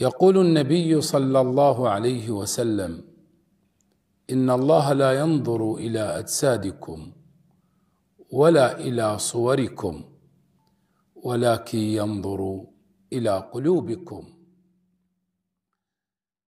يقول النبي صلى الله عليه وسلم إن الله لا ينظر إلى أجسادكم ولا إلى صوركم ولكن ينظر إلى قلوبكم.